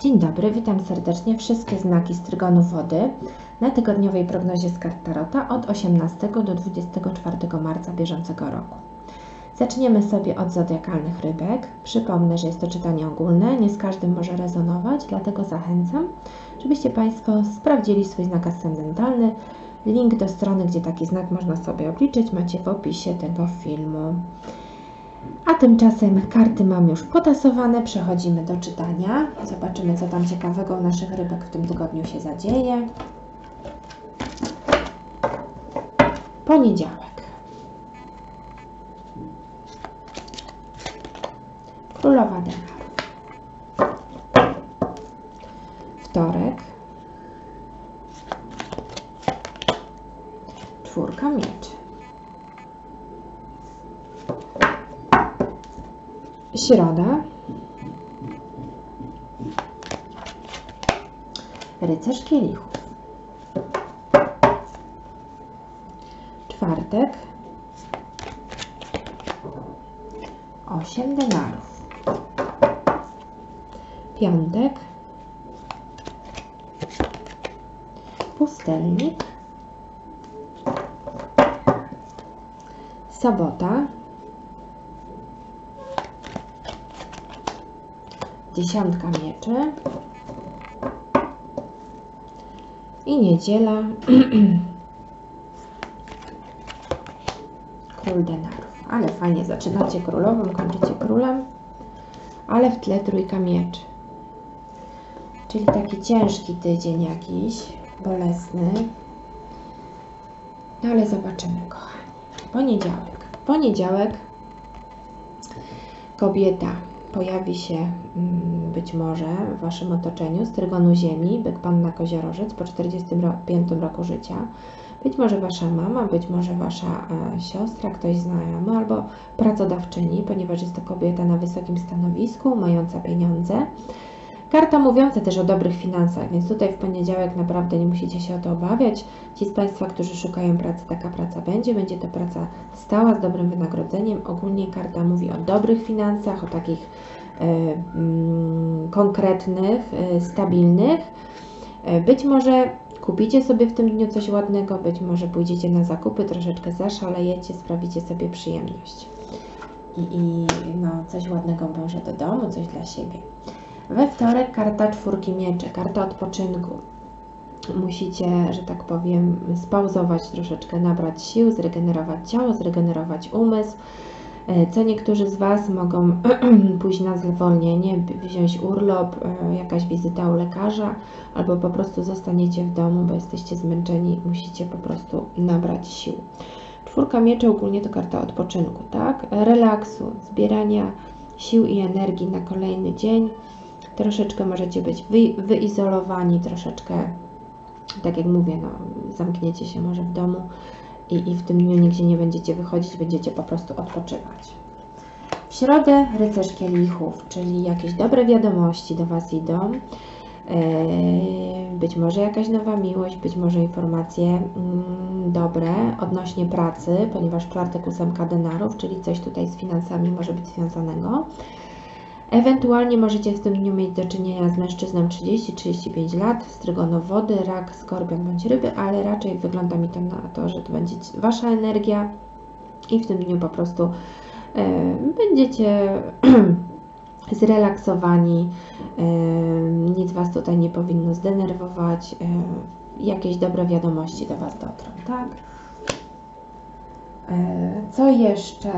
Dzień dobry, witam serdecznie wszystkie znaki z Trygonu Wody na tygodniowej prognozie z kart Tarota od 18 do 24 marca bieżącego roku. Zaczniemy sobie od zodiakalnych rybek. Przypomnę, że jest to czytanie ogólne, nie z każdym może rezonować, dlatego zachęcam, żebyście Państwo sprawdzili swój znak ascendentalny. Link do strony, gdzie taki znak można sobie obliczyć, macie w opisie tego filmu. A tymczasem karty mam już potasowane, przechodzimy do czytania. Zobaczymy, co tam ciekawego u naszych rybek w tym tygodniu się zadzieje. Poniedziałek. Królowa denarów. Wtorek. Czwórka mieczy. Środa. Rycerz kielichów. Czwartek. Osiem denarów. Piątek. Pustelnik. Sobota. Dziesiątka mieczy. I niedziela. Król denarów. Ale fajnie, zaczynacie królową, kończycie królem. Ale w tle trójka mieczy. Czyli taki ciężki tydzień jakiś, bolesny. No ale zobaczymy, kochani. Poniedziałek. Poniedziałek kobieta pojawi się mm, być może w Waszym otoczeniu z trygonu Ziemi, byk Panna Koziorożec po 45 roku życia. Być może Wasza mama, być może Wasza e, siostra, ktoś znajomy albo pracodawczyni, ponieważ jest to kobieta na wysokim stanowisku, mająca pieniądze. Karta mówiąca też o dobrych finansach, więc tutaj w poniedziałek naprawdę nie musicie się o to obawiać. Ci z Państwa, którzy szukają pracy, taka praca będzie. Będzie to praca stała, z dobrym wynagrodzeniem. Ogólnie karta mówi o dobrych finansach, o takich y, konkretnych, y, stabilnych. Być może kupicie sobie w tym dniu coś ładnego, być może pójdziecie na zakupy, troszeczkę zaszalejecie, sprawicie sobie przyjemność. I, i no, coś ładnego może do domu, coś dla siebie. We wtorek karta czwórki mieczy, karta odpoczynku. Musicie, że tak powiem, spauzować troszeczkę, nabrać sił, zregenerować ciało, zregenerować umysł. Co niektórzy z Was mogą pójść na zwolnienie, wziąć urlop, jakaś wizyta u lekarza, albo po prostu zostaniecie w domu, bo jesteście zmęczeni, musicie po prostu nabrać sił. Czwórka mieczy ogólnie to karta odpoczynku, tak? Relaksu, zbierania sił i energii na kolejny dzień troszeczkę możecie być wy, wyizolowani, troszeczkę, tak jak mówię, no, zamkniecie się może w domu i, i w tym dniu nigdzie nie będziecie wychodzić, będziecie po prostu odpoczywać. W środę rycerz kielichów, czyli jakieś dobre wiadomości do Was idą. Yy, być może jakaś nowa miłość, być może informacje mm, dobre odnośnie pracy, ponieważ czwartek ósemka denarów, czyli coś tutaj z finansami może być związanego. Ewentualnie możecie w tym dniu mieć do czynienia z mężczyzną 30-35 lat, strygonu wody, rak, skorpion bądź ryby, ale raczej wygląda mi to na to, że to będzie Wasza energia i w tym dniu po prostu e, będziecie zrelaksowani, e, nic Was tutaj nie powinno zdenerwować, e, jakieś dobre wiadomości do Was dotrą, tak? E, co jeszcze?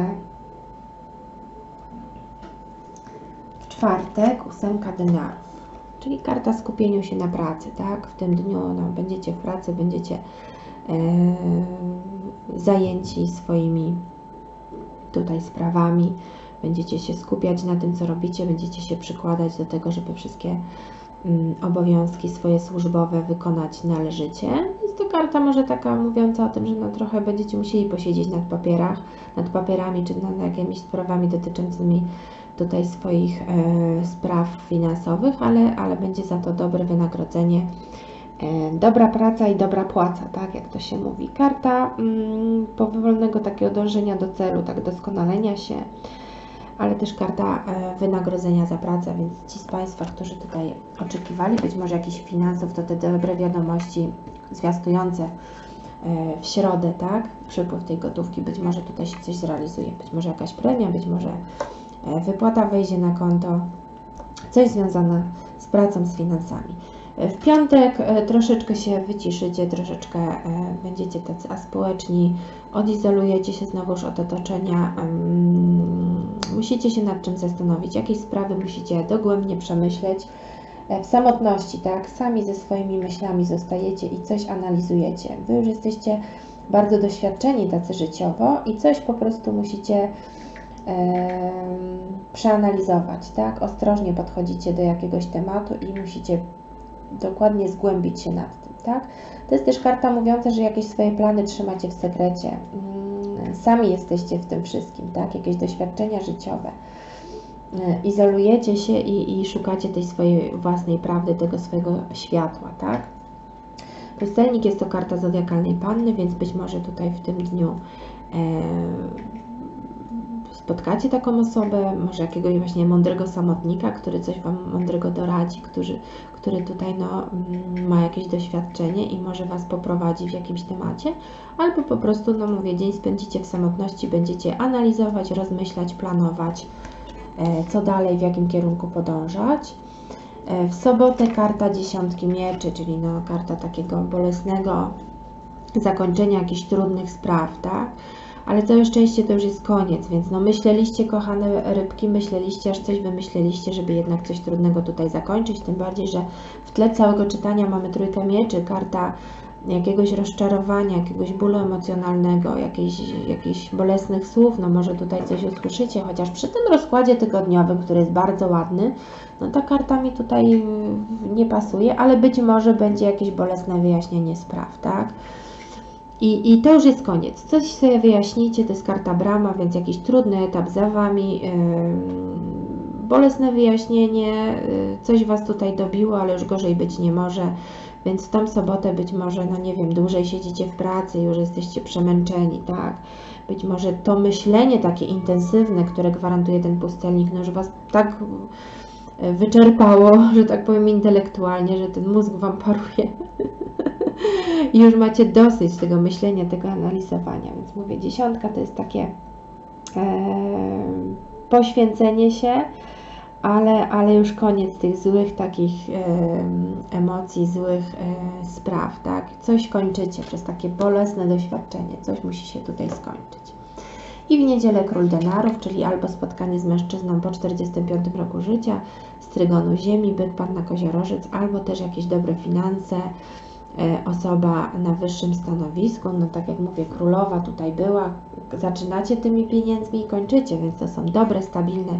Czwartek ósemka denarów, czyli karta skupieniu się na pracy, tak? W tym dniu no, będziecie w pracy, będziecie e, zajęci swoimi tutaj sprawami, będziecie się skupiać na tym, co robicie, będziecie się przykładać do tego, żeby wszystkie mm, obowiązki swoje służbowe wykonać należycie. Jest to karta może taka mówiąca o tym, że no trochę będziecie musieli posiedzieć nad papierach, nad papierami czy nad jakimiś sprawami dotyczącymi tutaj swoich e, spraw finansowych, ale, ale będzie za to dobre wynagrodzenie. E, dobra praca i dobra płaca, tak jak to się mówi. Karta mm, powolnego takiego dążenia do celu, tak doskonalenia się. ale też karta e, wynagrodzenia za pracę, więc ci z Państwa, którzy tutaj oczekiwali być może jakichś finansów, to te dobre wiadomości zwiastujące w środę, tak? Przypływ tej gotówki, być może tutaj się coś zrealizuje, być może jakaś premia, być może wypłata wejdzie na konto, coś związane z pracą, z finansami. W piątek e, troszeczkę się wyciszycie, troszeczkę e, będziecie tacy aspołeczni, odizolujecie się znowuż od otoczenia. Musicie się nad czym zastanowić, jakieś sprawy musicie dogłębnie przemyśleć. E, w samotności, tak, sami ze swoimi myślami zostajecie i coś analizujecie. Wy już jesteście bardzo doświadczeni tacy życiowo i coś po prostu musicie przeanalizować, tak? Ostrożnie podchodzicie do jakiegoś tematu i musicie dokładnie zgłębić się nad tym, tak? To jest też karta mówiąca, że jakieś swoje plany trzymacie w sekrecie. Mm, sami jesteście w tym wszystkim, tak? Jakieś doświadczenia życiowe. E, izolujecie się i, i szukacie tej swojej własnej prawdy, tego swojego światła, tak? Pustelnik jest to karta zodiakalnej panny, więc być może tutaj w tym dniu spotkacie taką osobę, może jakiegoś właśnie mądrego samotnika, który coś Wam mądrego doradzi, który, który tutaj no, mm, ma jakieś doświadczenie i może Was poprowadzi w jakimś temacie, albo po prostu, no mówię, dzień spędzicie w samotności, będziecie analizować, rozmyślać, planować, e, co dalej, w jakim kierunku podążać. E, w sobotę karta dziesiątki mieczy, czyli no, karta takiego bolesnego zakończenia jakichś trudnych spraw, tak? Ale całe szczęście to już jest koniec, więc no myśleliście, kochane rybki, myśleliście, aż coś wymyśleliście, żeby jednak coś trudnego tutaj zakończyć, tym bardziej, że w tle całego czytania mamy trójkę mieczy, karta jakiegoś rozczarowania, jakiegoś bólu emocjonalnego, jakichś, jakichś bolesnych słów, no może tutaj coś usłyszycie, chociaż przy tym rozkładzie tygodniowym, który jest bardzo ładny, no ta karta mi tutaj nie pasuje, ale być może będzie jakieś bolesne wyjaśnienie spraw, tak? I, I to już jest koniec. Coś sobie wyjaśnijcie, to jest karta brama, więc jakiś trudny etap za Wami, yy, bolesne wyjaśnienie, yy, coś Was tutaj dobiło, ale już gorzej być nie może, więc w tą sobotę być może, no nie wiem, dłużej siedzicie w pracy, już jesteście przemęczeni, tak? Być może to myślenie takie intensywne, które gwarantuje ten pustelnik, no już Was tak wyczerpało, że tak powiem intelektualnie, że ten mózg Wam paruje. I już macie dosyć tego myślenia, tego analizowania. Więc mówię, dziesiątka to jest takie e, poświęcenie się, ale, ale już koniec tych złych takich e, emocji, złych e, spraw, tak? Coś kończycie przez takie bolesne doświadczenie, coś musi się tutaj skończyć. I w niedzielę król denarów, czyli albo spotkanie z mężczyzną po 45 roku życia, z trygonu ziemi, byk, panna koziorożec, albo też jakieś dobre finanse, osoba na wyższym stanowisku, no tak jak mówię, królowa tutaj była, zaczynacie tymi pieniędzmi i kończycie, więc to są dobre, stabilne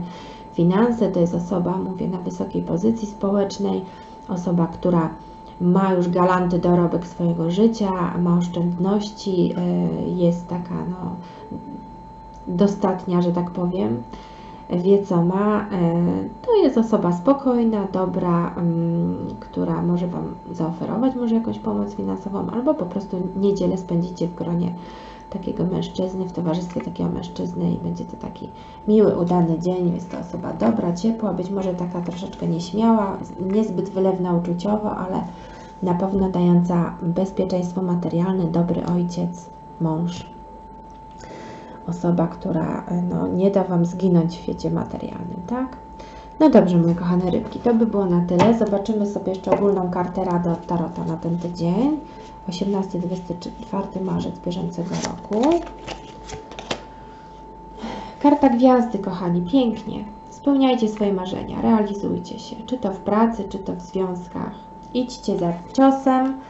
finanse, to jest osoba, mówię, na wysokiej pozycji społecznej, osoba, która ma już galanty dorobek swojego życia, ma oszczędności, e, jest taka no, dostatnia, że tak powiem, wie co ma. E, to jest osoba spokojna, dobra, mm, która może Wam zaoferować może jakąś pomoc finansową, albo po prostu niedzielę spędzicie w gronie takiego mężczyzny, w towarzystwie takiego mężczyzny i będzie to taki miły, udany dzień. Jest to osoba dobra, ciepła, być może taka troszeczkę nieśmiała, niezbyt wylewna uczuciowo, ale na pewno dająca bezpieczeństwo materialne, dobry ojciec, mąż osoba, która e, no, nie da Wam zginąć w świecie materialnym, tak? No dobrze, moje kochane rybki, to by było na tyle. Zobaczymy sobie jeszcze ogólną kartę rady od Tarota na ten tydzień. 18-24 marzec bieżącego roku. Karta gwiazdy, kochani, pięknie. Spełniajcie swoje marzenia, realizujcie się, czy to w pracy, czy to w związkach. Idźcie za ciosem,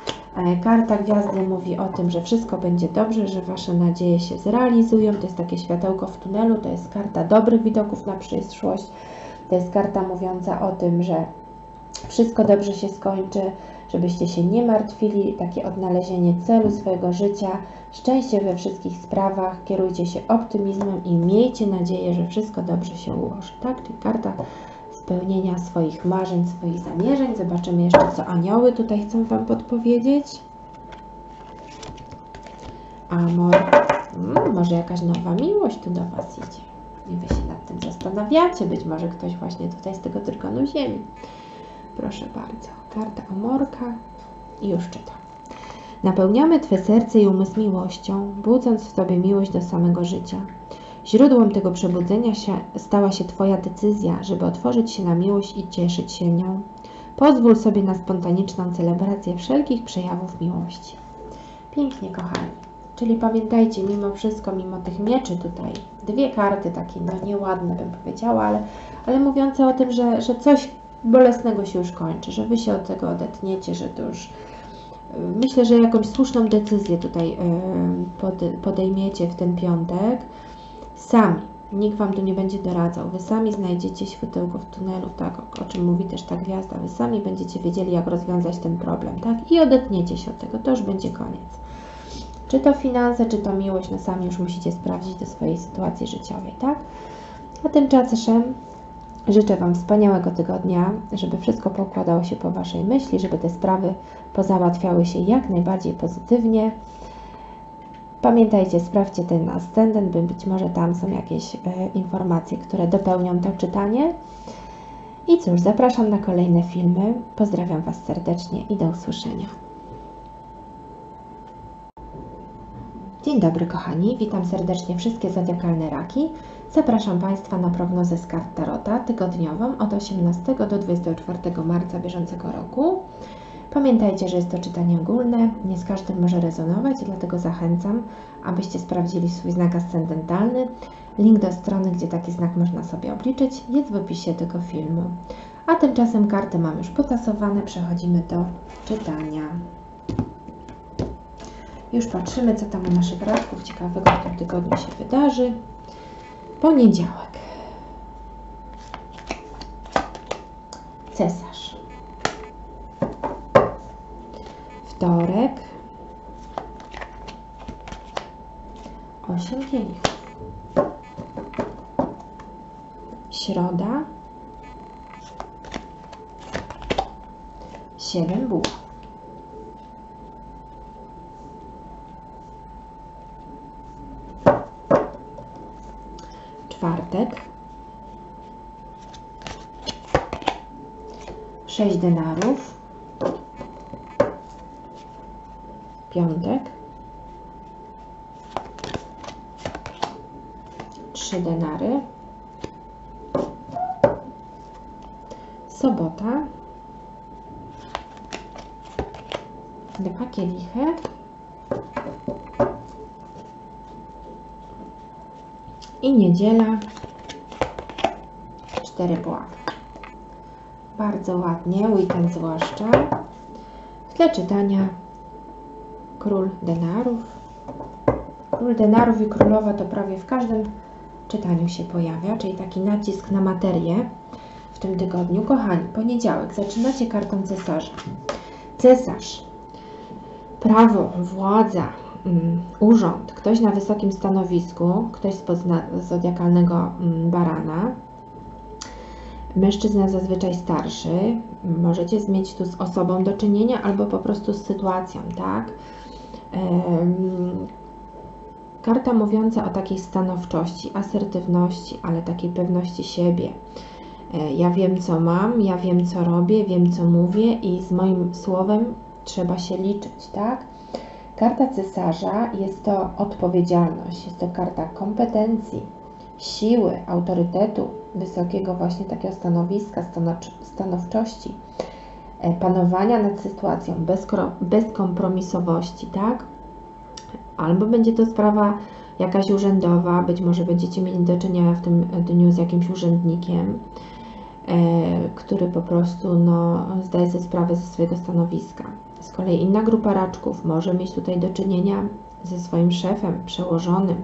karta gwiazdy mówi o tym, że wszystko będzie dobrze, że Wasze nadzieje się zrealizują. To jest takie światełko w tunelu, to jest karta dobrych widoków na przyszłość. To jest karta mówiąca o tym, że wszystko dobrze się skończy, żebyście się nie martwili, takie odnalezienie celu swojego życia, szczęście we wszystkich sprawach, kierujcie się optymizmem i miejcie nadzieję, że wszystko dobrze się ułoży. Tak? Czyli karta spełnienia swoich marzeń, swoich zamierzeń. Zobaczymy jeszcze, co anioły tutaj chcą Wam podpowiedzieć. Amor. Hmm, może jakaś nowa miłość tu do Was idzie. I Wy się nad tym zastanawiacie, być może ktoś właśnie tutaj z tego trygonu ziemi. Proszę bardzo, karta Amorka i już czytam. Napełniamy Twe serce i umysł miłością, budząc w Tobie miłość do samego życia. Źródłem tego przebudzenia stała się Twoja decyzja, żeby otworzyć się na miłość i cieszyć się nią. Pozwól sobie na spontaniczną celebrację wszelkich przejawów miłości. Pięknie, kochani. Czyli pamiętajcie, mimo wszystko, mimo tych mieczy tutaj, dwie karty takie, no nieładne bym powiedziała, ale, ale mówiące o tym, że, że coś bolesnego się już kończy, że Wy się od tego odetniecie, że to już myślę, że jakąś słuszną decyzję tutaj podejmiecie w ten piątek sami. Nikt Wam tu nie będzie doradzał. Wy sami znajdziecie światełko w tunelu, tak, o czym mówi też ta gwiazda. Wy sami będziecie wiedzieli, jak rozwiązać ten problem, tak? I odetniecie się od tego. To już będzie koniec. Czy to finanse, czy to miłość, no sami już musicie sprawdzić do swojej sytuacji życiowej, tak? A tymczasem życzę Wam wspaniałego tygodnia, żeby wszystko pokładało się po Waszej myśli, żeby te sprawy pozałatwiały się jak najbardziej pozytywnie. Pamiętajcie, sprawdźcie ten ascendent, by być może tam są jakieś e, informacje, które dopełnią to czytanie. I cóż, zapraszam na kolejne filmy. Pozdrawiam Was serdecznie i do usłyszenia. Dzień dobry kochani, witam serdecznie wszystkie zodiakalne raki. Zapraszam Państwa na prognozę z kart Tarota tygodniową od 18 do 24 marca bieżącego roku. Pamiętajcie, że jest to czytanie ogólne, nie z każdym może rezonować, dlatego zachęcam, abyście sprawdzili swój znak ascendentalny. Link do strony, gdzie taki znak można sobie obliczyć, jest w opisie tego filmu. A tymczasem karty mam już potasowane, przechodzimy do czytania. Już patrzymy, co tam u naszych radków ciekawego w tym tygodniu się wydarzy. Poniedziałek. Cesarz. Wtorek. Osiem kielichów. Środa. Siedem bułek. czwartek, sześć denarów, piątek, trzy denary, sobota, dwa kielichy, i niedziela. Cztery pułapki. Bardzo ładnie, weekend zwłaszcza. W tle czytania król denarów. Król denarów i królowa to prawie w każdym czytaniu się pojawia, czyli taki nacisk na materię w tym tygodniu. Kochani, poniedziałek zaczynacie kartą cesarza. Cesarz, prawo, władza, Mm, urząd, ktoś na wysokim stanowisku, ktoś z zodiakalnego mm, barana, mężczyzna zazwyczaj starszy, możecie mieć tu z osobą do czynienia albo po prostu z sytuacją, tak? Karta mówiąca o takiej stanowczości, asertywności, ale takiej pewności siebie. E, ja wiem, co mam, ja wiem, co robię, wiem, co mówię i z moim słowem trzeba się liczyć, tak? Karta cesarza jest to odpowiedzialność, jest to karta kompetencji, siły, autorytetu, wysokiego właśnie takiego stanowiska, stanowczości, panowania nad sytuacją, bezkompromisowości, tak? Albo będzie to sprawa jakaś urzędowa, być może będziecie mieli do czynienia w tym dniu z jakimś urzędnikiem, e, który po prostu no, zdaje sobie sprawę ze swojego stanowiska. Z kolei inna grupa raczków może mieć tutaj do czynienia ze swoim szefem, przełożonym.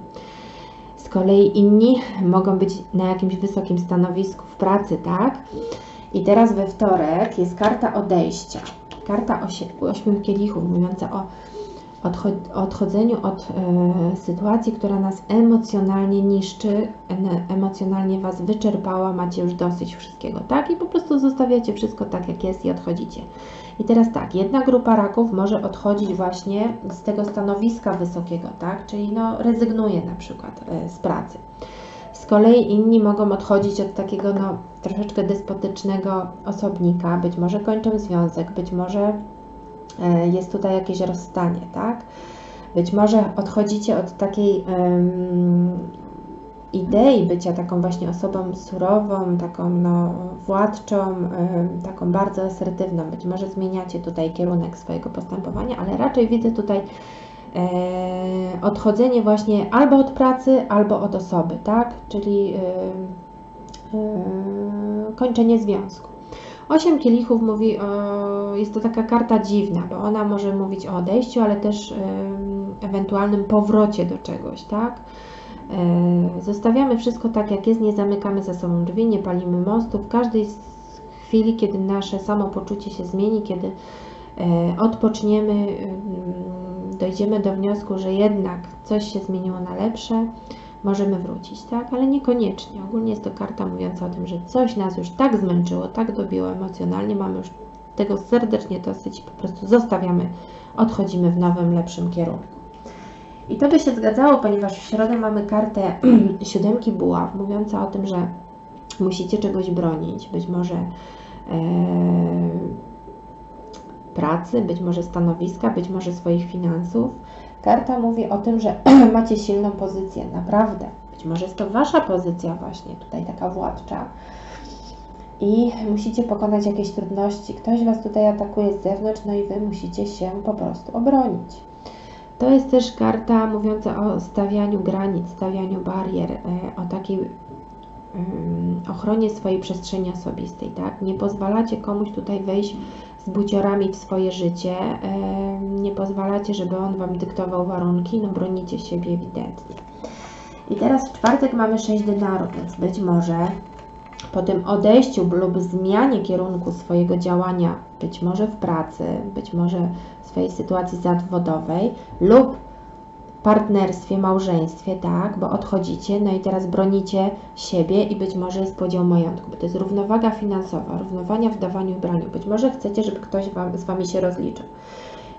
Z kolei inni mogą być na jakimś wysokim stanowisku w pracy, tak? I teraz we wtorek jest karta odejścia. Karta ośmiu kielichów, mówiąca o odchodzeniu od e, sytuacji, która nas emocjonalnie niszczy, emocjonalnie Was wyczerpała, macie już dosyć wszystkiego, tak? I po prostu zostawiacie wszystko tak, jak jest i odchodzicie. I teraz tak, jedna grupa raków może odchodzić właśnie z tego stanowiska wysokiego, tak? Czyli no rezygnuje na przykład e, z pracy. Z kolei inni mogą odchodzić od takiego no, troszeczkę despotycznego osobnika, być może kończą związek, być może e, jest tutaj jakieś rozstanie, tak? Być może odchodzicie od takiej um, idei bycia taką właśnie osobą surową, taką no, władczą, um, taką bardzo asertywną. Być może zmieniacie tutaj kierunek swojego postępowania, ale raczej widzę tutaj odchodzenie właśnie albo od pracy, albo od osoby, tak? Czyli e, e, kończenie związku. Osiem kielichów mówi, jest to taka karta dziwna, bo ona może mówić o odejściu, ale też ewentualnym powrocie do czegoś, tak? E, zostawiamy wszystko tak, jak jest, nie zamykamy za sobą drzwi, nie palimy mostu. W każdej chwili, kiedy nasze samopoczucie się zmieni, kiedy e, odpoczniemy, dojdziemy do wniosku, że jednak coś się zmieniło na lepsze, możemy wrócić, tak? Ale niekoniecznie. Ogólnie jest to karta mówiąca o tym, że coś nas już tak zmęczyło, tak dobiło emocjonalnie, mamy już tego serdecznie dosyć po prostu zostawiamy, odchodzimy w nowym, lepszym kierunku. I to by się zgadzało, ponieważ w środę mamy kartę siódemki buław, mówiąca o tym, że musicie czegoś bronić, być może e, pracy, być może stanowiska, być może swoich finansów. Karta mówi o tym, że macie silną pozycję, naprawdę. Być może jest to Wasza pozycja właśnie, tutaj taka władcza. I musicie pokonać jakieś trudności. Ktoś Was tutaj atakuje z zewnątrz, no i Wy musicie się po prostu obronić. To jest też karta mówiąca o stawianiu granic, stawianiu barier, e, o takiej ochronie swojej przestrzeni osobistej, tak? Nie pozwalacie komuś tutaj wejść z buciorami w swoje życie, nie pozwalacie, żeby on Wam dyktował warunki, no bronicie siebie ewidentnie. I teraz w czwartek mamy 6 denarów, więc być może po tym odejściu lub zmianie kierunku swojego działania, być może w pracy, być może w swojej sytuacji zawodowej lub partnerstwie, małżeństwie, tak, bo odchodzicie, no i teraz bronicie siebie i być może jest podział majątku, bo to jest równowaga finansowa, równowania w dawaniu i braniu. Być może chcecie, żeby ktoś wam, z Wami się rozliczył.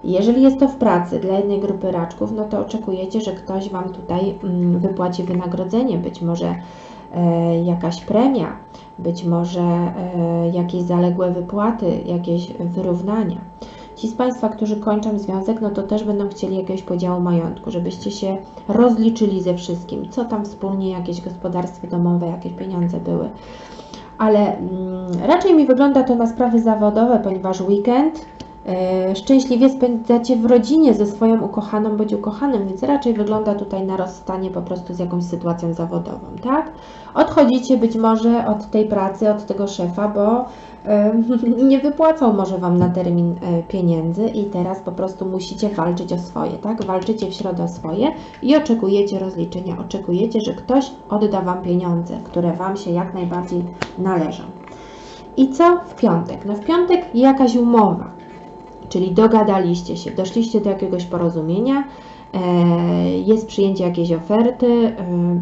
Jeżeli jest to w pracy dla jednej grupy raczków, no to oczekujecie, że ktoś Wam tutaj mm, wypłaci wynagrodzenie, być może e, jakaś premia, być może e, jakieś zaległe wypłaty, jakieś wyrównania. Ci z Państwa, którzy kończą związek, no to też będą chcieli jakiegoś podziału majątku, żebyście się rozliczyli ze wszystkim, co tam wspólnie, jakieś gospodarstwo domowe, jakieś pieniądze były. Ale mm, raczej mi wygląda to na sprawy zawodowe, ponieważ weekend e, szczęśliwie spędzacie w rodzinie ze swoją ukochaną bądź ukochanym, więc raczej wygląda tutaj na rozstanie po prostu z jakąś sytuacją zawodową, tak? Odchodzicie być może od tej pracy, od tego szefa, bo nie wypłacał może Wam na termin e, pieniędzy i teraz po prostu musicie walczyć o swoje, tak? Walczycie w środę o swoje i oczekujecie rozliczenia, oczekujecie, że ktoś odda Wam pieniądze, które Wam się jak najbardziej należą. I co w piątek? No w piątek jakaś umowa, czyli dogadaliście się, doszliście do jakiegoś porozumienia, jest przyjęcie jakiejś oferty, e,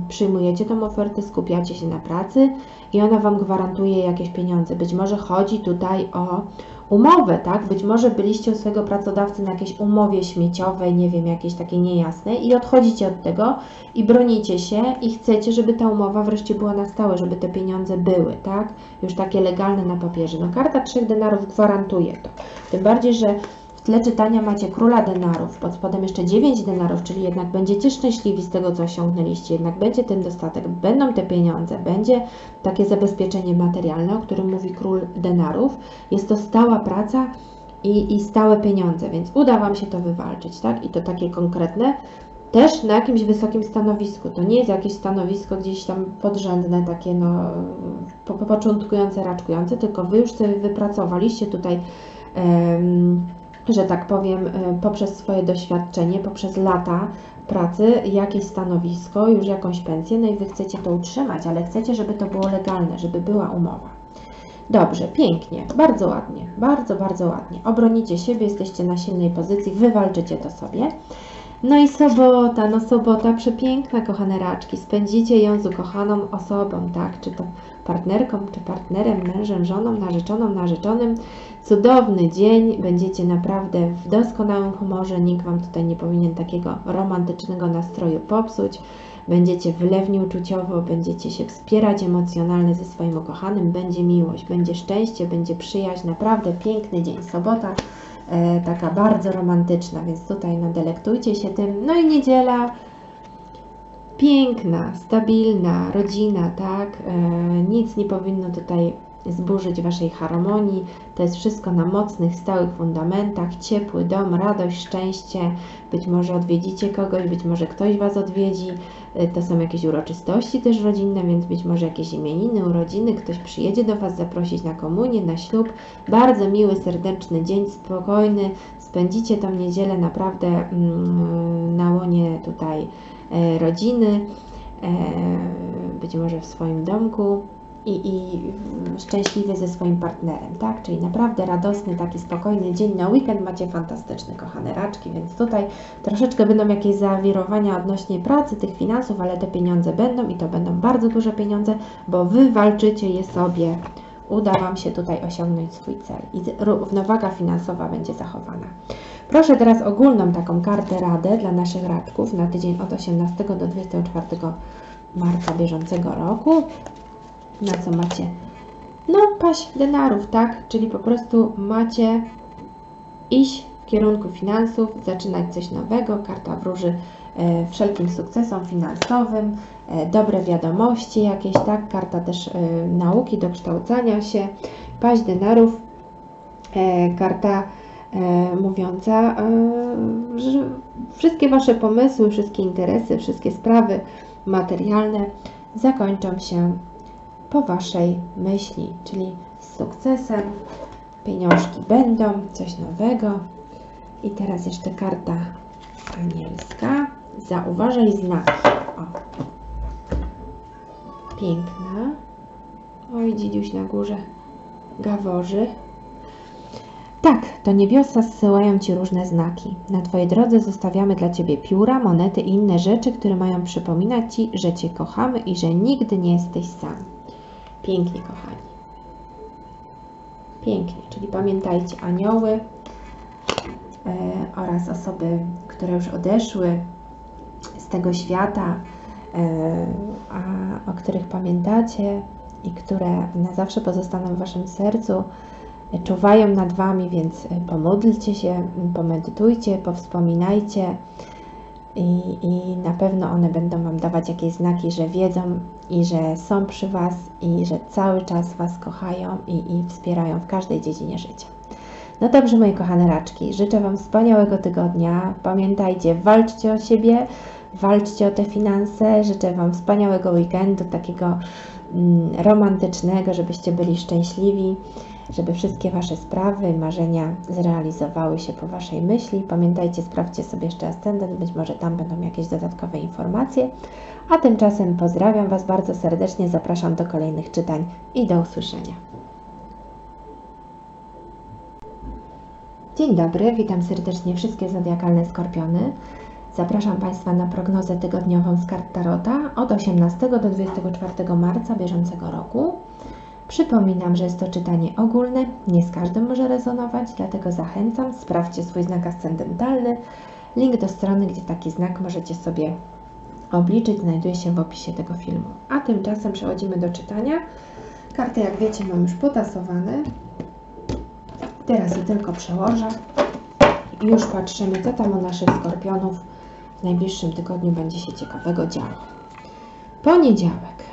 przyjmujecie tą ofertę, skupiacie się na pracy i ona Wam gwarantuje jakieś pieniądze. Być może chodzi tutaj o umowę, tak? Być może byliście u swojego pracodawcy na jakiejś umowie śmieciowej, nie wiem, jakiejś takiej niejasnej i odchodzicie od tego i bronicie się i chcecie, żeby ta umowa wreszcie była na stałe, żeby te pieniądze były, tak? Już takie legalne na papierze. No karta trzech denarów gwarantuje to. Tym bardziej, że w tle czytania macie króla denarów, pod spodem jeszcze 9 denarów, czyli jednak będziecie szczęśliwi z tego, co osiągnęliście, jednak będzie ten dostatek, będą te pieniądze, będzie takie zabezpieczenie materialne, o którym mówi król denarów. Jest to stała praca i, i stałe pieniądze, więc uda Wam się to wywalczyć, tak? I to takie konkretne, też na jakimś wysokim stanowisku. To nie jest jakieś stanowisko gdzieś tam podrzędne, takie no, po, początkujące, raczkujące, tylko Wy już sobie wypracowaliście tutaj że tak powiem, y, poprzez swoje doświadczenie, poprzez lata pracy, jakieś stanowisko, już jakąś pensję, no i Wy chcecie to utrzymać, ale chcecie, żeby to było legalne, żeby była umowa. Dobrze, pięknie, bardzo ładnie, bardzo, bardzo ładnie. Obronicie siebie, jesteście na silnej pozycji, wywalczycie to sobie. No i sobota, no sobota przepiękna, kochane raczki. Spędzicie ją z ukochaną osobą, tak? Czy to partnerką, czy partnerem, mężem, żoną, narzeczoną, narzeczonym. Cudowny dzień, będziecie naprawdę w doskonałym humorze, nikt Wam tutaj nie powinien takiego romantycznego nastroju popsuć. będziecie wylewni uczuciowo, będziecie się wspierać emocjonalnie ze swoim ukochanym, będzie miłość, będzie szczęście, będzie przyjaźń, naprawdę piękny dzień. Sobota e, taka bardzo romantyczna, więc tutaj nadelektujcie się tym. No i niedziela piękna, stabilna, rodzina, tak? E, nic nie powinno tutaj zburzyć Waszej harmonii. To jest wszystko na mocnych, stałych fundamentach. Ciepły dom, radość, szczęście. Być może odwiedzicie kogoś, być może ktoś Was odwiedzi. Y, To są jakieś uroczystości też rodzinne, więc być może jakieś imieniny, urodziny. Ktoś przyjedzie do Was zaprosić na komunię, na ślub. Bardzo miły, serdeczny dzień, spokojny. Spędzicie tą niedzielę naprawdę mm, na łonie tutaj e, rodziny. E, być może w swoim domku i, i szczęśliwy ze swoim partnerem, tak? Czyli naprawdę radosny, taki spokojny dzień na weekend macie fantastyczny, kochane raczki, więc tutaj troszeczkę będą jakieś zawirowania odnośnie pracy, tych finansów, ale te pieniądze będą i to będą bardzo duże pieniądze, bo Wy walczycie je sobie. Uda Wam się tutaj osiągnąć swój cel i równowaga finansowa będzie zachowana. Proszę teraz ogólną taką kartę radę dla naszych raczków na tydzień od 18 do 24 marca bieżącego roku na co macie? No, paść denarów, tak? Czyli po prostu macie iść w kierunku finansów, zaczynać coś nowego. Karta wróży e, wszelkim sukcesom finansowym, e, dobre wiadomości jakieś, tak? Karta też e, nauki, dokształcania się. Paść denarów, e, karta e, mówiąca, e, że wszystkie Wasze pomysły, wszystkie interesy, wszystkie sprawy materialne zakończą się po Waszej myśli, czyli z sukcesem, pieniążki będą, coś nowego. I teraz jeszcze karta anielska. Zauważaj znaki. O. Piękna. Oj, dzidziuś na górze gaworzy. Tak, to niebiosa zsyłają Ci różne znaki. Na Twojej drodze zostawiamy dla Ciebie pióra, monety i inne rzeczy, które mają przypominać Ci, że Cię kochamy i że nigdy nie jesteś sam. Pięknie, kochani. Pięknie, czyli pamiętajcie anioły e, oraz osoby, które już odeszły z tego świata, e, a, o których pamiętacie i które na zawsze pozostaną w Waszym sercu, e, czuwają nad Wami, więc pomódlcie się, pomedytujcie, powspominajcie i, i na pewno one będą Wam dawać jakieś znaki, że wiedzą i że są przy Was i że cały czas Was kochają i, i wspierają w każdej dziedzinie życia. No dobrze, moje kochane raczki, życzę Wam wspaniałego tygodnia. Pamiętajcie, walczcie o siebie, walczcie o te finanse. Życzę Wam wspaniałego weekendu, takiego mm, romantycznego, żebyście byli szczęśliwi, żeby wszystkie Wasze sprawy, marzenia zrealizowały się po Waszej myśli. Pamiętajcie, sprawdźcie sobie jeszcze ascendent, być może tam będą jakieś dodatkowe informacje. A tymczasem pozdrawiam Was bardzo serdecznie, zapraszam do kolejnych czytań i do usłyszenia. Dzień dobry, witam serdecznie wszystkie zodiakalne skorpiony. Zapraszam Państwa na prognozę tygodniową z kart Tarota od 18 do 24 marca bieżącego roku. Przypominam, że jest to czytanie ogólne, nie z każdym może rezonować, dlatego zachęcam, sprawdźcie swój znak ascendentalny. Link do strony, gdzie taki znak możecie sobie obliczyć, znajduje się w opisie tego filmu. A tymczasem przechodzimy do czytania. Karty, jak wiecie, mam już potasowane. Teraz je tylko przełożę i już patrzymy, co tam u naszych skorpionów w najbliższym tygodniu będzie się ciekawego działo. Poniedziałek.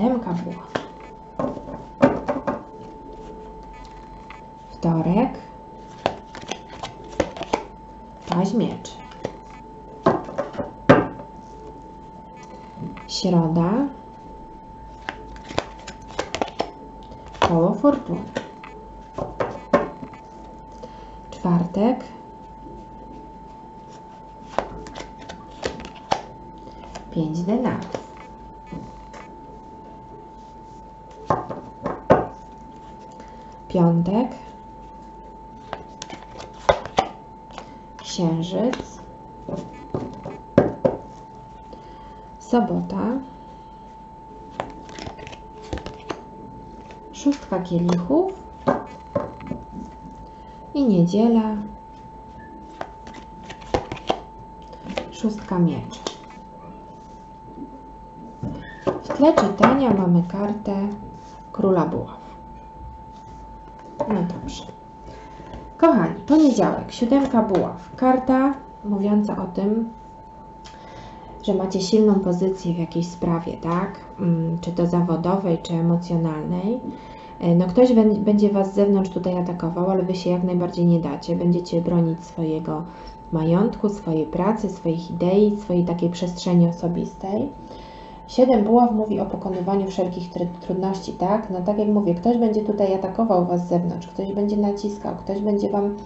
Siódemka buław. Wtorek. Paź mieczy. Środa. Koło fortuny. Czwartek. Pięć denarów. Piątek. Księżyc. Sobota. Szóstka kielichów. I niedziela. szóstka mieczy. W tle czytania mamy kartę króla buław. No dobrze. Kochani, poniedziałek, siódemka buław. Karta mówiąca o tym, że macie silną pozycję w jakiejś sprawie, tak? Mm, Czy to zawodowej, czy emocjonalnej. E, No ktoś bę- będzie Was z zewnątrz tutaj atakował, ale Wy się jak najbardziej nie dacie. Będziecie bronić swojego majątku, swojej pracy, swoich idei, swojej takiej przestrzeni osobistej. Siedem buław mówi o pokonywaniu wszelkich tr- trudności, tak? No tak jak mówię, ktoś będzie tutaj atakował Was z zewnątrz, ktoś będzie naciskał, ktoś będzie Wam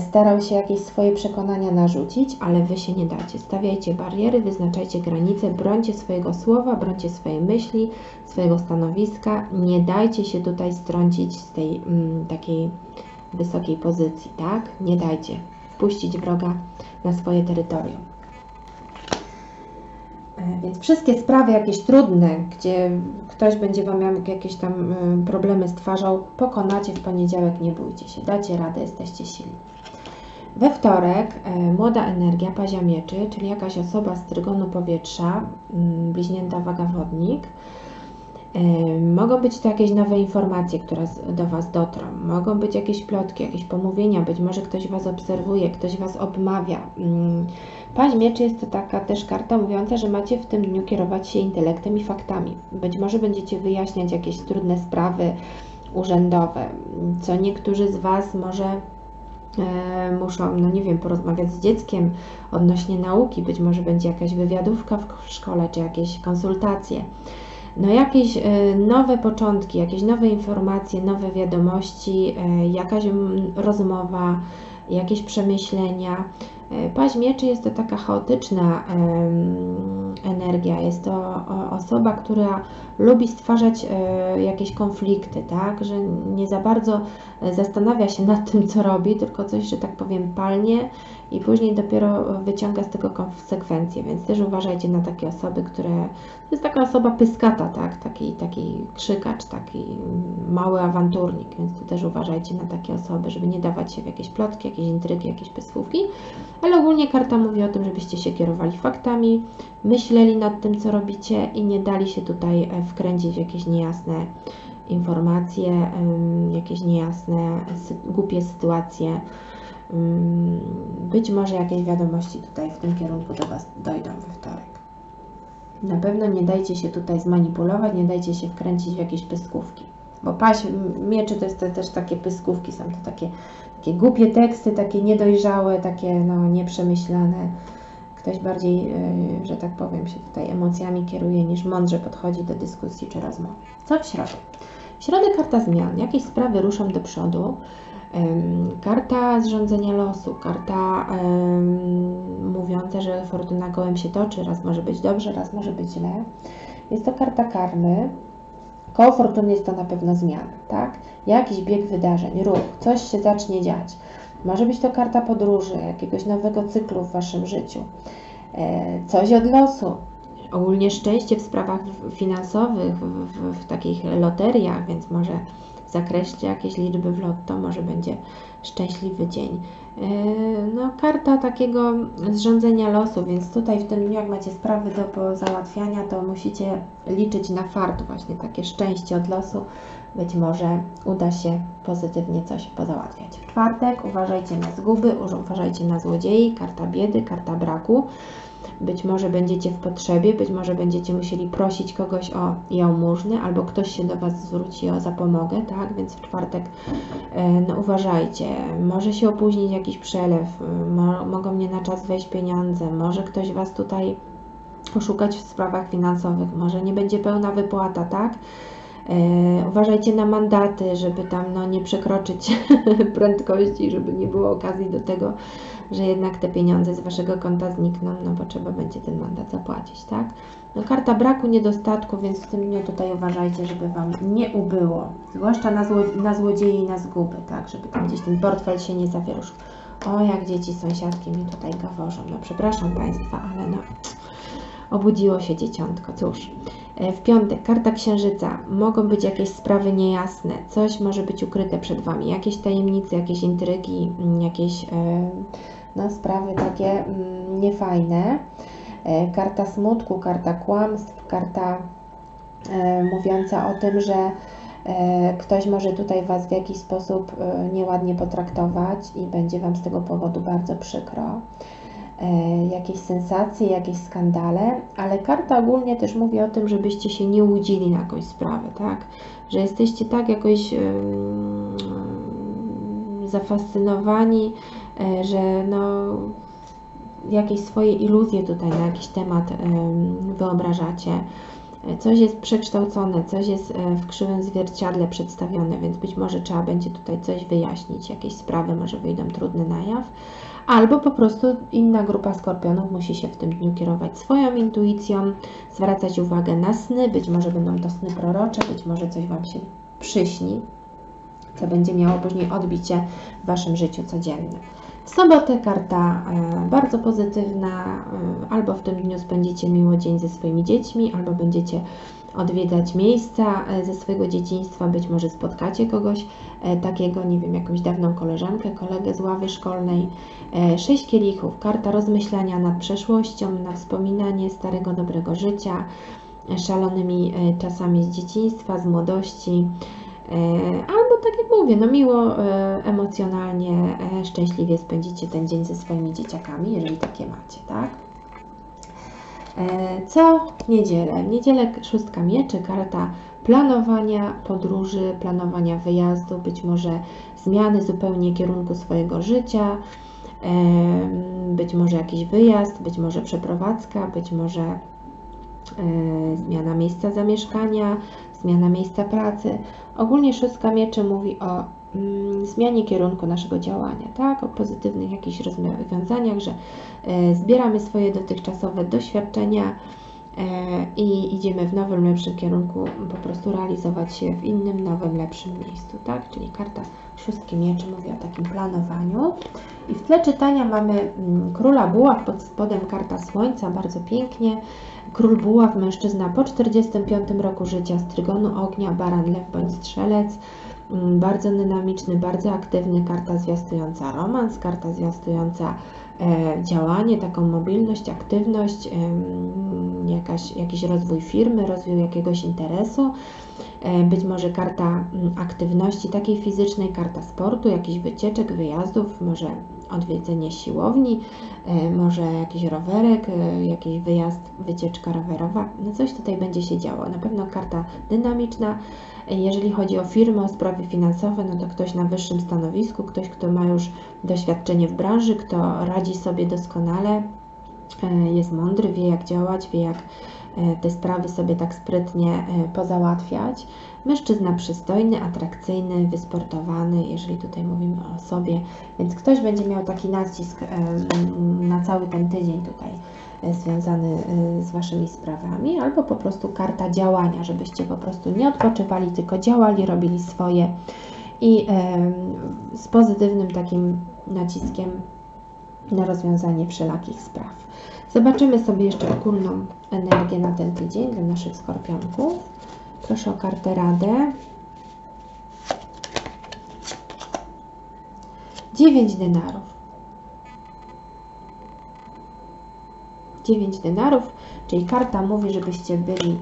starał się jakieś swoje przekonania narzucić, ale Wy się nie dacie. Stawiajcie bariery, wyznaczajcie granice, brońcie swojego słowa, brońcie swojej myśli, swojego stanowiska. Nie dajcie się tutaj strącić z tej mm, takiej wysokiej pozycji, tak? Nie dajcie wpuścić wroga na swoje terytorium. E, Więc wszystkie sprawy jakieś trudne, gdzie ktoś będzie Wam miał jakieś tam y, problemy stwarzał, pokonacie w poniedziałek, nie bójcie się, dacie radę, jesteście silni. We wtorek e, młoda energia, pazia mieczy, czyli jakaś osoba z trygonu powietrza, mm, bliźnięta waga wodnik. E, Mogą być to jakieś nowe informacje, które do Was dotrą. Mogą być jakieś plotki, jakieś pomówienia, być może ktoś Was obserwuje, ktoś Was obmawia. Mm, Paź mieczy jest to taka też karta mówiąca, że macie w tym dniu kierować się intelektem i faktami. Być może będziecie wyjaśniać jakieś trudne sprawy urzędowe, co niektórzy z Was może muszą, no nie wiem, porozmawiać z dzieckiem odnośnie nauki, być może będzie jakaś wywiadówka w szkole, czy jakieś konsultacje. No jakieś e, nowe początki, jakieś nowe informacje, nowe wiadomości, e, jakaś mm, rozmowa, jakieś przemyślenia. E, Paź mieczy jest to taka chaotyczna energia, jest to osoba, która lubi stwarzać e, jakieś konflikty, tak, że nie za bardzo e, zastanawia się nad tym, co robi, tylko coś, że tak powiem, palnie i później dopiero wyciąga z tego konsekwencje, więc też uważajcie na takie osoby, które, to jest taka osoba pyskata, tak, taki, taki krzykacz, taki mały awanturnik, więc tu też uważajcie na takie osoby, żeby nie dawać się w jakieś plotki, jakieś intrygi, jakieś pyskówki, ale ogólnie karta mówi o tym, żebyście się kierowali faktami, myśleli nad tym, co robicie i nie dali się tutaj e, wkręcić w jakieś niejasne informacje, jakieś niejasne, głupie sytuacje. Ym, Być może jakieś wiadomości tutaj w tym kierunku do Was dojdą we wtorek. Na pewno nie dajcie się tutaj zmanipulować, nie dajcie się wkręcić w jakieś pyskówki. Bo paś m- mieczy to jest te, też takie pyskówki, są to takie, takie głupie teksty, takie niedojrzałe, takie no, nieprzemyślane. Ktoś bardziej, yy, że tak powiem, się tutaj emocjami kieruje niż mądrze podchodzi do dyskusji czy rozmowy. Co w środę? W środę karta zmian. Jakieś sprawy ruszą do przodu. Karta zrządzenia losu, karta mówiąca, że fortuna gołem się toczy, raz może być dobrze, raz może być źle. Jest to karta karmy. Koło fortuny jest to na pewno zmiana, tak? Jakiś bieg wydarzeń, ruch, coś się zacznie dziać. Może być to karta podróży, jakiegoś nowego cyklu w Waszym życiu. E, Coś od losu, ogólnie szczęście w sprawach finansowych, w, w, w takich loteriach, więc może zakreślcie jakieś liczby w lotto, może będzie szczęśliwy dzień. E, No, karta takiego zrządzenia losu, więc tutaj w tym dniu, jak macie sprawy do pozałatwiania, to musicie liczyć na fart, właśnie takie szczęście od losu. Być może uda się pozytywnie coś pozałatwiać. W czwartek uważajcie na zguby, uważajcie na złodziei, karta biedy, karta braku. Być może będziecie w potrzebie, być może będziecie musieli prosić kogoś o jałmużny, albo ktoś się do Was zwróci o zapomogę, tak? Więc w czwartek e, no, uważajcie. Może się opóźnić jakiś przelew, e, mo, mogą nie na czas wejść pieniądze, może ktoś Was tutaj oszukać w sprawach finansowych, może nie będzie pełna wypłata, tak? E, uważajcie na mandaty, żeby tam no, nie przekroczyć prędkości, żeby nie było okazji do tego, że jednak te pieniądze z Waszego konta znikną, no bo trzeba będzie ten mandat zapłacić, tak? No karta braku, niedostatku, więc w tym dniu tutaj uważajcie, żeby Wam nie ubyło, zwłaszcza na, zło, na złodziei i na zguby, tak? Żeby tam gdzieś ten portfel się nie zawieruszył. O, jak dzieci sąsiadki mi tutaj gaworzą. No przepraszam Państwa, ale no obudziło się dzieciątko, cóż. E, W piątek, karta księżyca. Mogą być jakieś sprawy niejasne, coś może być ukryte przed Wami, jakieś tajemnice, jakieś intrygi, mm, jakieś e, no, sprawy takie mm, niefajne. E, karta smutku, karta kłamstw, karta e, mówiąca o tym, że e, ktoś może tutaj Was w jakiś sposób nieładnie potraktować i będzie Wam z tego powodu bardzo przykro. Jakieś sensacje, jakieś skandale, ale karta ogólnie też mówi o tym, żebyście się nie łudzili na jakąś sprawę, tak? Że jesteście tak jakoś zafascynowani, że no jakieś swoje iluzje tutaj na jakiś temat wyobrażacie. Coś jest przekształcone, coś jest e, w krzywym zwierciadle przedstawione, więc być może trzeba będzie tutaj coś wyjaśnić, jakieś sprawy może wyjdą trudne na jaw, albo po prostu inna grupa skorpionów musi się w tym dniu kierować swoją intuicją, zwracać uwagę na sny, być może będą to sny prorocze, być może coś Wam się przyśni, co będzie miało później odbicie w Waszym życiu codziennym. W sobotę karta e, bardzo pozytywna, e, albo w tym dniu spędzicie miło dzień ze swoimi dziećmi, albo będziecie odwiedzać miejsca e, ze swojego dzieciństwa, być może spotkacie kogoś takiego, nie wiem, jakąś dawną koleżankę, kolegę z ławy szkolnej. Sześć kielichów, karta rozmyślania nad przeszłością, na wspominanie starego, dobrego życia, szalonymi czasami z dzieciństwa, z młodości. E, albo tak jak mówię, no miło, e, emocjonalnie, e, szczęśliwie spędzicie ten dzień ze swoimi dzieciakami, jeżeli takie macie, tak? Co w niedzielę? W niedzielę szóstka mieczy, karta planowania podróży, planowania wyjazdu, być może zmiany zupełnie kierunku swojego życia, być może jakiś wyjazd, być może przeprowadzka, być może zmiana miejsca zamieszkania, zmiana miejsca pracy. Ogólnie szóstka mieczy mówi o mm, zmianie kierunku naszego działania, tak? o pozytywnych jakichś rozwiązaniach, że e, zbieramy swoje dotychczasowe doświadczenia e, i idziemy w nowym, lepszym kierunku, po prostu realizować się w innym, nowym, lepszym miejscu. Tak? Czyli karta szóstki mieczy mówi o takim planowaniu. I w tle czytania mamy mm, króla buław, pod spodem karta słońca, bardzo pięknie. Król buław, mężczyzna po 45 roku życia z trygonu ognia, baran, lew bądź strzelec. Mm, bardzo dynamiczny, bardzo aktywny, karta zwiastująca romans, karta zwiastująca e, działanie, taką mobilność, aktywność, jakaś, jakiś rozwój firmy, rozwój jakiegoś interesu. E, być może karta mm, aktywności takiej fizycznej, karta sportu, jakichś wycieczek, wyjazdów, może odwiedzenie siłowni, e, może jakiś rowerek, e, jakiś wyjazd, wycieczka rowerowa. No coś tutaj będzie się działo. Na pewno karta dynamiczna. Jeżeli chodzi o firmy, o sprawy finansowe, no to ktoś na wyższym stanowisku, ktoś, kto ma już doświadczenie w branży, kto radzi sobie doskonale, jest mądry, wie jak działać, wie jak E, te sprawy sobie tak sprytnie e, pozałatwiać. Mężczyzna przystojny, atrakcyjny, wysportowany, jeżeli tutaj mówimy o sobie, więc ktoś będzie miał taki nacisk na cały ten tydzień tutaj e, związany z Waszymi sprawami, albo po prostu karta działania, żebyście po prostu nie odpoczywali, tylko działali, robili swoje i z pozytywnym takim naciskiem na rozwiązanie wszelakich spraw. Zobaczymy sobie jeszcze ogólną energię na ten tydzień dla naszych skorpionków. Proszę o kartę radę. 9 denarów. 9 denarów, czyli karta mówi, żebyście byli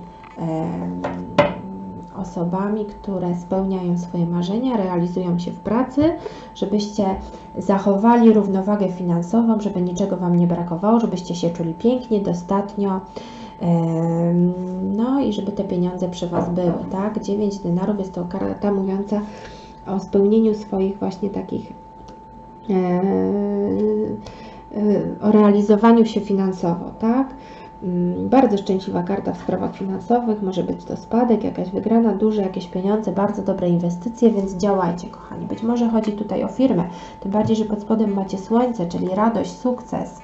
osobami, które spełniają swoje marzenia, realizują się w pracy, żebyście zachowali równowagę finansową, żeby niczego Wam nie brakowało, żebyście się czuli pięknie, dostatnio, no i żeby te pieniądze przy Was były, tak? 9 denarów jest to karta mówiąca o spełnieniu swoich właśnie takich e, e, o realizowaniu się finansowo, tak? Mm, bardzo szczęśliwa karta w sprawach finansowych, może być to spadek, jakaś wygrana, duże jakieś pieniądze, bardzo dobre inwestycje, więc działajcie, kochani. Być może chodzi tutaj o firmę, tym bardziej, że pod spodem macie słońce, czyli radość, sukces,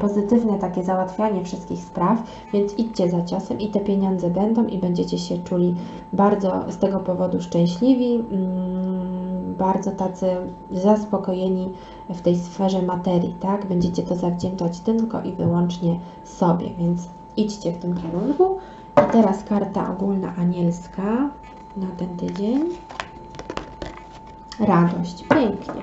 pozytywne takie załatwianie wszystkich spraw, więc idźcie za ciosem i te pieniądze będą i będziecie się czuli bardzo z tego powodu szczęśliwi, mm, bardzo tacy zaspokojeni w tej sferze materii, tak? Będziecie to zawdzięczać tylko i wyłącznie sobie, więc idźcie w tym kierunku. I teraz karta ogólna anielska na ten tydzień. Radość, pięknie.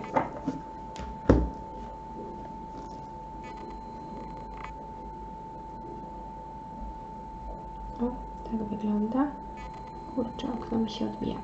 To mi się odbija.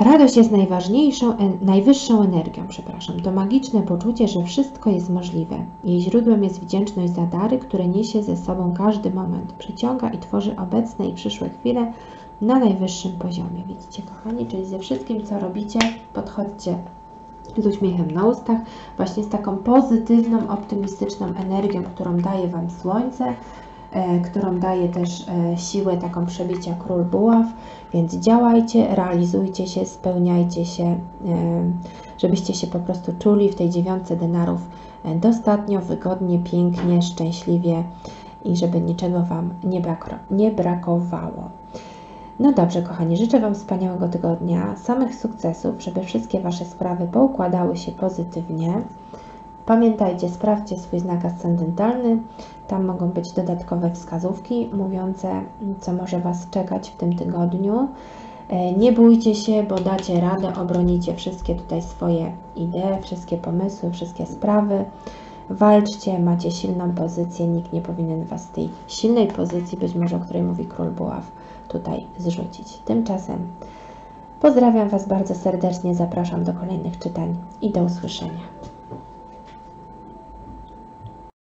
Radość jest najważniejszą, najwyższą energią, przepraszam. To magiczne poczucie, że wszystko jest możliwe. Jej źródłem jest wdzięczność za dary, które niesie ze sobą każdy moment. Przyciąga i tworzy obecne i przyszłe chwile na najwyższym poziomie. Widzicie, kochani, czyli ze wszystkim, co robicie, podchodźcie z uśmiechem na ustach, właśnie z taką pozytywną, optymistyczną energią, którą daje Wam słońce, którą daje też e, siłę taką przebicia król buław, więc działajcie, realizujcie się, spełniajcie się, e, żebyście się po prostu czuli w tej dziewiątce denarów e, dostatnio, wygodnie, pięknie, szczęśliwie i żeby niczego Wam nie, nie brakowało. No dobrze, kochani, życzę Wam wspaniałego tygodnia, samych sukcesów, żeby wszystkie Wasze sprawy poukładały się pozytywnie. Pamiętajcie, sprawdźcie swój znak ascendentalny. Tam mogą być dodatkowe wskazówki mówiące, co może Was czekać w tym tygodniu. E, Nie bójcie się, bo dacie radę, obronicie wszystkie tutaj swoje idee, wszystkie pomysły, wszystkie sprawy. Walczcie, macie silną pozycję, nikt nie powinien Was z tej silnej pozycji, być może o której mówi Król Buław, tutaj zrzucić. Tymczasem pozdrawiam Was bardzo serdecznie, zapraszam do kolejnych czytań i do usłyszenia.